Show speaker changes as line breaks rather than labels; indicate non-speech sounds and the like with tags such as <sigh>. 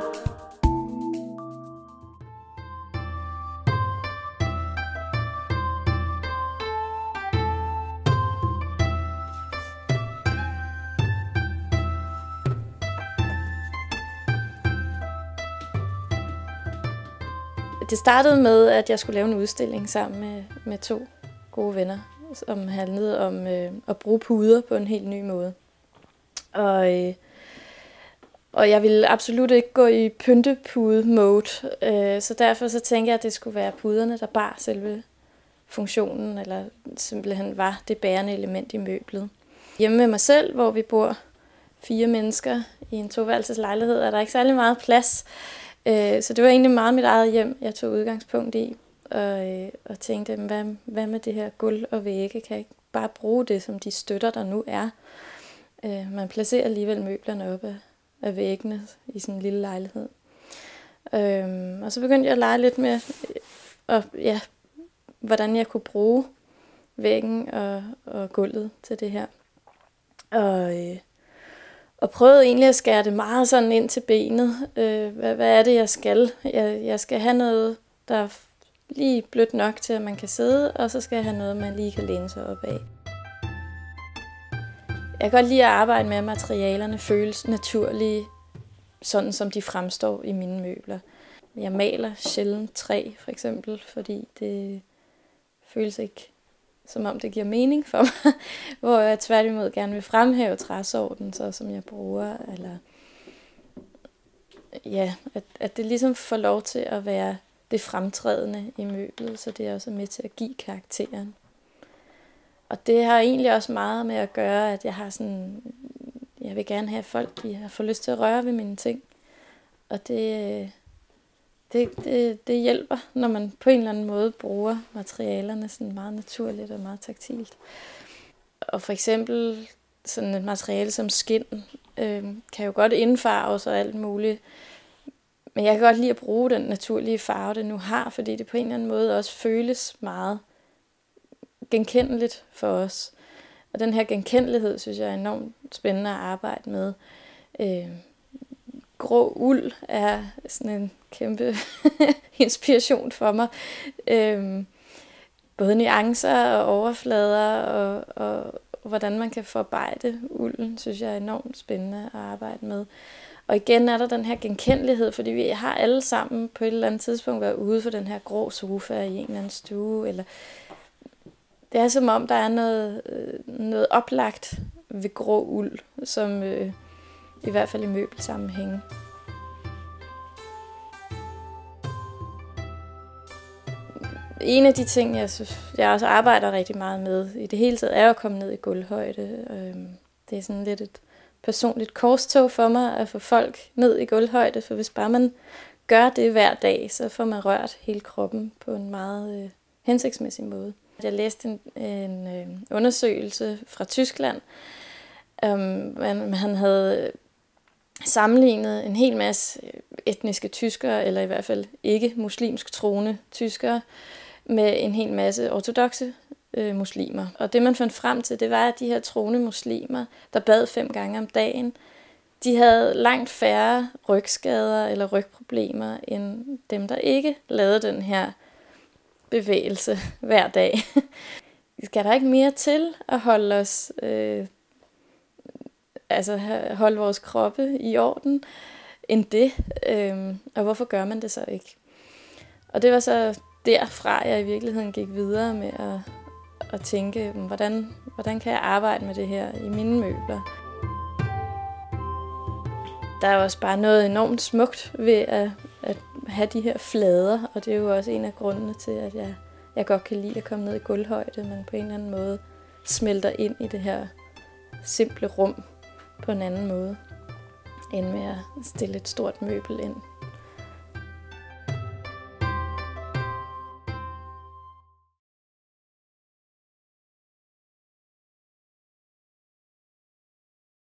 med.
Det startede med, at jeg skulle lave en udstilling sammen med, med to gode venner, som handlede om øh, at bruge puder på en helt ny måde. Og, øh, og jeg ville absolut ikke gå i pyntepude-mode, øh, så derfor så tænkte jeg, at det skulle være puderne, der bar selve funktionen, eller simpelthen var det bærende element i møblet. Hjemme med mig selv, hvor vi bor fire mennesker i en toværelseslejlighed, er der ikke særlig meget plads. Øh, så det var egentlig meget mit eget hjem, jeg tog udgangspunkt i. Og, øh, og tænkte, hvad, hvad med det her gulv og vægge? Kan jeg ikke bare bruge det som de støtter, der nu er? Øh, man placerer alligevel møblerne op af, af væggene i sådan en lille lejlighed. Øhm, og så begyndte jeg at lege lidt med, og, ja, hvordan jeg kunne bruge væggen og, og gulvet til det her. Og, øh, og prøvede egentlig at skære det meget sådan ind til benet. Øh, hvad, hvad er det, jeg skal? Jeg, jeg skal have noget, der er lige blødt nok til, at man kan sidde, og så skal jeg have noget, man lige kan læne sig op af. Jeg kan godt lide at arbejde med, at materialerne føles naturlige, sådan som de fremstår i mine møbler. Jeg maler sjældent træ, for eksempel, fordi det føles ikke som om det giver mening for mig, <laughs> hvor jeg tværtimod gerne vil fremhæve træsorten, så som jeg bruger, eller ja, at, at det ligesom får lov til at være det fremtrædende i møblet, så det er også med til at give karakteren. Det har egentlig også meget med at gøre, at jeg har sådan, jeg vil gerne have, folk de har fået lyst til at røre ved mine ting. Og det, det, det, det hjælper, når man på en eller anden måde bruger materialerne sådan meget naturligt og meget taktilt. Og for eksempel sådan et materiale som skin øh, kan jo godt indfarves og alt muligt. Men jeg kan godt lide at bruge den naturlige farve, det nu har, fordi det på en eller anden måde også føles meget genkendeligt for os. Og den her genkendelighed, synes jeg er enormt spændende at arbejde med. Øh, grå uld er sådan en kæmpe <laughs> inspiration for mig. Øh, både nuancer og overflader og, og hvordan man kan forarbejde ulden, synes jeg er enormt spændende at arbejde med. Og igen er der den her genkendelighed, fordi vi har alle sammen på et eller andet tidspunkt været ude for den her grå sofa i en eller anden stue. Eller det er som om, der er noget, øh, noget oplagt ved grå uld, som øh, i hvert fald i møbelsammenhænge. En af de ting, jeg, synes, jeg også arbejder rigtig meget med i det hele taget, er at komme ned i gulvhøjde. Øhm, det er sådan lidt et personligt korstog for mig at få folk ned i gulvhøjde, for hvis bare man gør det hver dag, så får man rørt hele kroppen på en meget øh, hensigtsmæssig måde. Jeg læste en, en øh, undersøgelse fra Tyskland. Øhm, man, han havde sammenlignet en hel masse øh, etniske tyskere, eller i hvert fald ikke muslimsk troende tyskere, med en hel masse ortodoxe øh, muslimer. Og det man fandt frem til, det var, at de her troende muslimer, der bad fem gange om dagen, de havde langt færre rygskader eller rygproblemer end dem, der ikke lavede den her bevægelse hver dag. Skal der ikke mere til at holde os, øh, altså holde vores kroppe i orden end det? Øh, og hvorfor gør man det så ikke? Og det var så derfra, jeg i virkeligheden gik videre med at, at tænke, hvordan, hvordan kan jeg arbejde med det her i mine møbler? Der er også bare noget enormt smukt ved at, at have de her flader, og det er jo også en af grundene til, at jeg, jeg godt kan lide at komme ned i gulvhøjde, men på en eller anden måde smelter ind i det her simple rum på en anden måde, end med at stille et stort møbel ind.